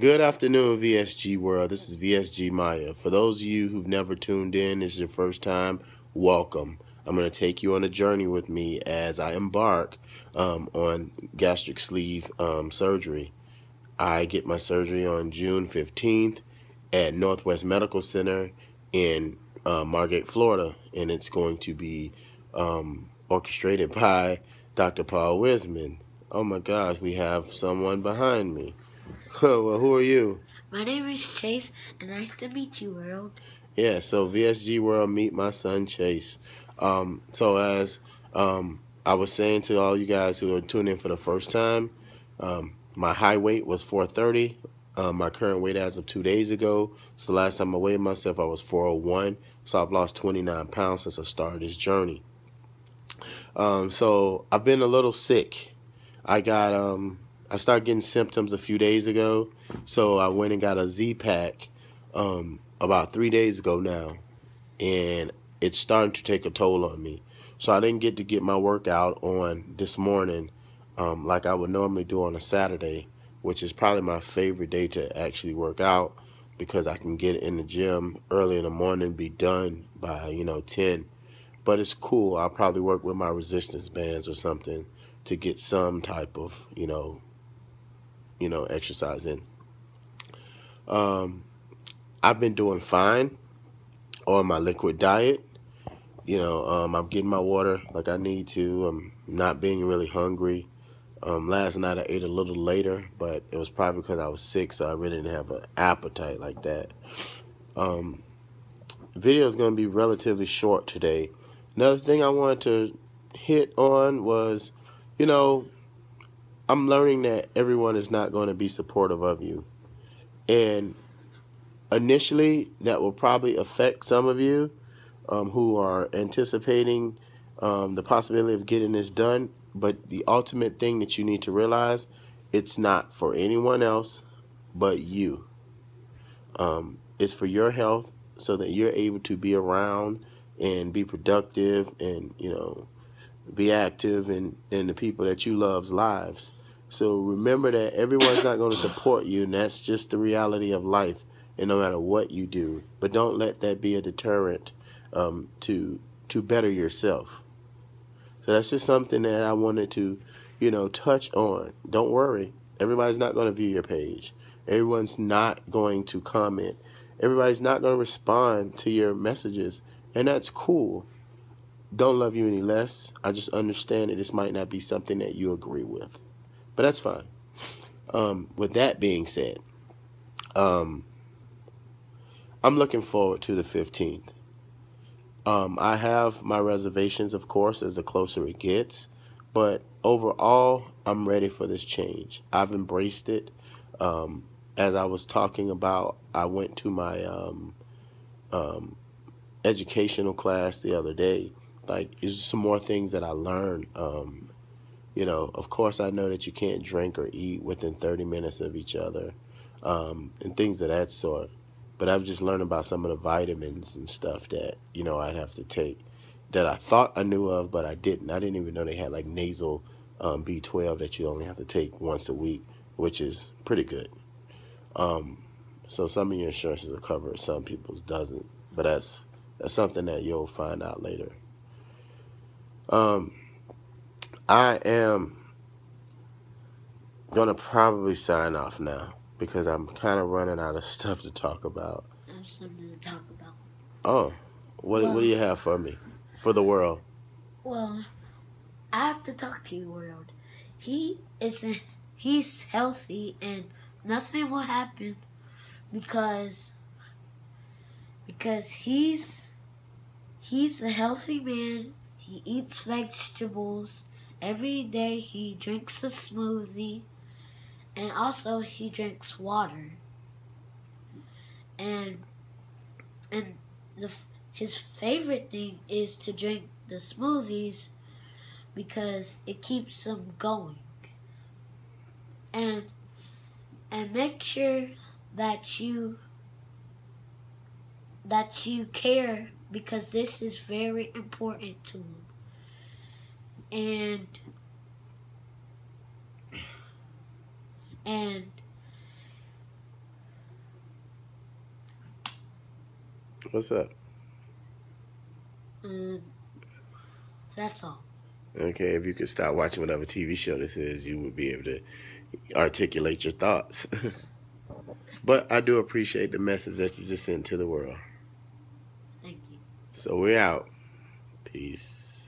Good afternoon, VSG world. This is VSG Maya. For those of you who've never tuned in, this is your first time, welcome. I'm going to take you on a journey with me as I embark um, on gastric sleeve um, surgery. I get my surgery on June 15th at Northwest Medical Center in uh, Margate, Florida, and it's going to be um, orchestrated by Dr. Paul Wisman. Oh my gosh, we have someone behind me. well, who are you? My name is Chase, and nice to meet you, world. Yeah, so VSG World, meet my son Chase. Um, so as um, I was saying to all you guys who are tuning in for the first time, um, my high weight was 430. Um, my current weight as of two days ago. So the last time I weighed myself, I was 401. So I've lost 29 pounds since I started this journey. Um, so I've been a little sick. I got um, I started getting symptoms a few days ago. So I went and got a Z pack um, about three days ago now, and it's starting to take a toll on me. So I didn't get to get my workout on this morning um, like I would normally do on a Saturday, which is probably my favorite day to actually work out because I can get in the gym early in the morning, be done by you know 10. But it's cool. I'll probably work with my resistance bands or something to get some type of you know you know exercise in. Um, I've been doing fine on my liquid diet. You know, um, I'm getting my water like I need to. I'm not being really hungry. Um, last night I ate a little later, but it was probably because I was sick, so I really didn't have an appetite like that. Um, video is going to be relatively short today. Another thing I wanted to hit on was, you know, I'm learning that everyone is not going to be supportive of you. And initially, that will probably affect some of you um, who are anticipating um, the possibility of getting this done. But the ultimate thing that you need to realize, it's not for anyone else but you. Um, it's for your health so that you're able to be around and be productive and, you know, be active in, in the people that you love's lives. So remember that everyone's not going to support you, and that's just the reality of life, and no matter what you do. But don't let that be a deterrent um, to to better yourself. So that's just something that I wanted to, you know, touch on. Don't worry. Everybody's not going to view your page. Everyone's not going to comment. Everybody's not going to respond to your messages. And that's cool. Don't love you any less. I just understand that this might not be something that you agree with. But that's fine. Um, with that being said, um, I'm looking forward to the 15th. Um, I have my reservations, of course, as the closer it gets, but overall, I'm ready for this change. I've embraced it. Um, as I was talking about, I went to my um, um, educational class the other day. Like, it's some more things that I learned. You know, of course, I know that you can't drink or eat within 30 minutes of each other um, and things of that sort. But I've just learned about some of the vitamins and stuff that, you know, I'd have to take that I thought I knew of, but I didn't. I didn't even know they had like nasal um, B12 that you only have to take once a week, which is pretty good. Um, so some of your insurances cover some people's doesn't. But that's that's something that you'll find out later. Um, I am gonna probably sign off now because I'm kind of running out of stuff to talk about. I have something to talk about. Oh, what Well- what do you have for me, for the world? Well, I have to talk to you, world. He isn't. He's healthy, and nothing will happen because because he's he's a healthy man. He eats vegetables every day. He drinks a smoothie, and also he drinks water. And and the his favorite thing is to drink the smoothies because it keeps him going. And and make sure that you that you care because this is very important to him and and what's that? Mm, that's all. Okay, if you could stop watching whatever TV show this is, you would be able to articulate your thoughts. but I do appreciate the message that you just sent to the world. Thank you. So we're out. Peace.